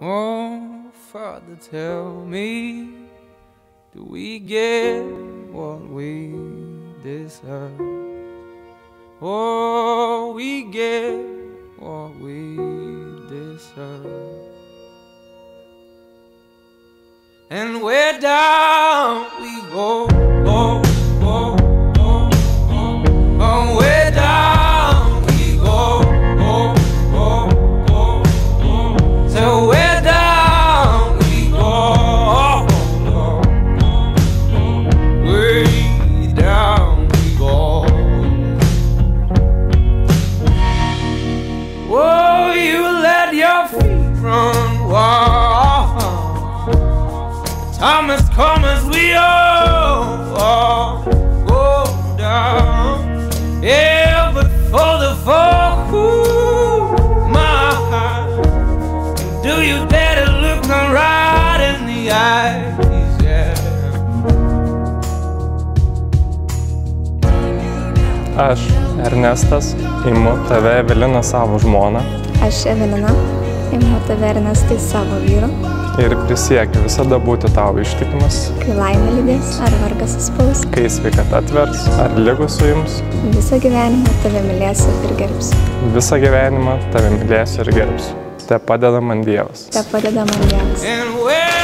Oh, Father, tell me, do we get what we deserve? Oh, we get what we deserve. And we're down Time has come as we all, all go down. Yeah, but for the fall, ooh, my heart. Do you dare to look me right in the eyes? Yeah. Aš, Ernestas, imu tave Evelina savo žmoną Aš Evelina, imu tave Ernestai savo vyru, ir prisiekiu visada būti tau ištikimas, kai laimė lydės ar vargas suspaus, kai sveikata atvers ar lygus suims, visą gyvenimą tave mylėsiu ir gerbsiu. visą gyvenimą tave mylėsiu ir gerbsiu. Te padeda man Dievas. Te padeda man Dievas.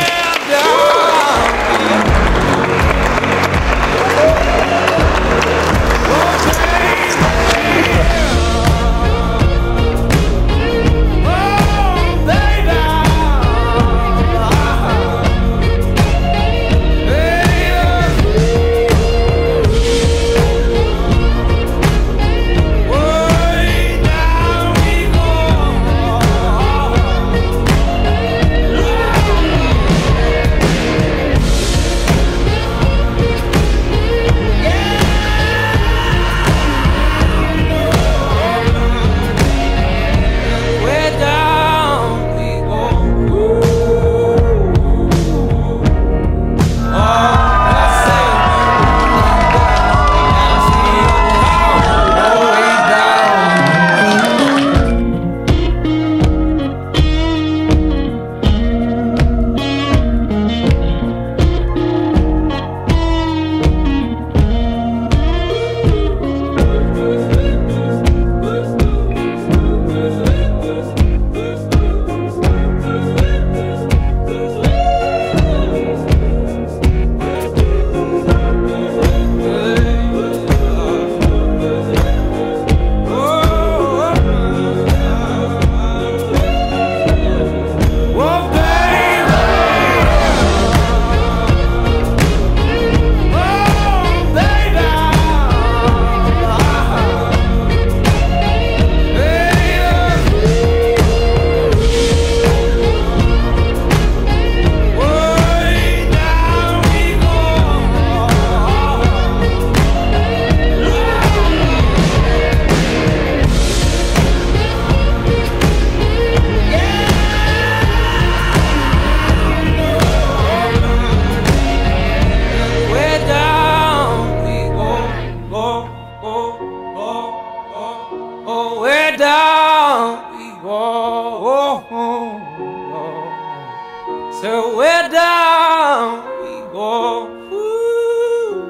So we're down we go, Ooh,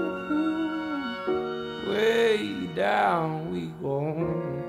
way down we go.